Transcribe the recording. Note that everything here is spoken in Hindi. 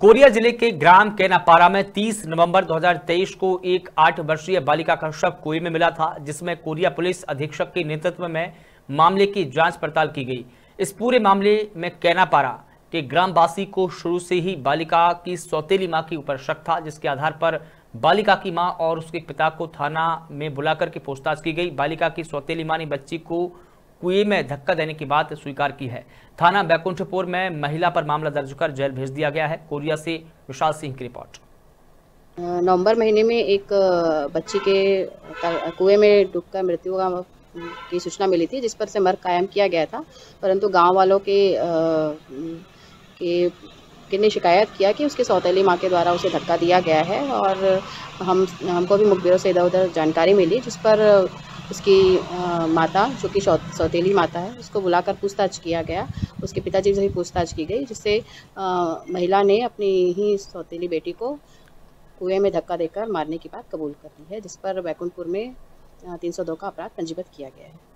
कोरिया ज़िले के ग्राम केनापारा में 30 नवंबर 2023 को एक आठ वर्षीय बालिका का शव कुएँ में मिला था, जिसमें कोरिया पुलिस अधीक्षक के नेतृत्व में मामले की जाँच पड़ताल की गई। इस पूरे मामले में कैनापारा के ग्रामवासी को शुरू से ही बालिका की सौतेली माँ के ऊपर शक था, जिसके आधार पर बालिका की माँ और उसके पिता को थाना में बुलाकर के पूछताछ की गई। बालिका की सौतेली माँ ने बच्ची को कुएँ में धक्का देने की बात स्वीकार की है। थाना बैकुंठपुर में महिला पर मामला दर्ज कर जेल भेज दिया गया है। कोरिया से विशाल सिंह की रिपोर्ट। नवंबर महीने में एक बच्ची के कुएँ में डूबकर मृत्यु का सूचना मिली थी, जिस पर से मर्ग कायम किया गया था। परंतु गाँव वालों के के ने शिकायत किया कि उसके सौतेली माँ के द्वारा उसे धक्का दिया गया है और हम, हमको भी मुखबिरों से इधर उधर जानकारी मिली, जिस पर उसकी माता, जो कि सौतेली माता है, उसको बुलाकर पूछताछ किया गया। उसके पिताजी से भी पूछताछ की गई, जिससे महिला ने अपनी ही सौतेली बेटी को कुएँ में धक्का देकर मारने की बात कबूल कर ली है, जिस पर बैकुंठपुर में तीन सौ दो का अपराध पंजीबद्ध किया गया है।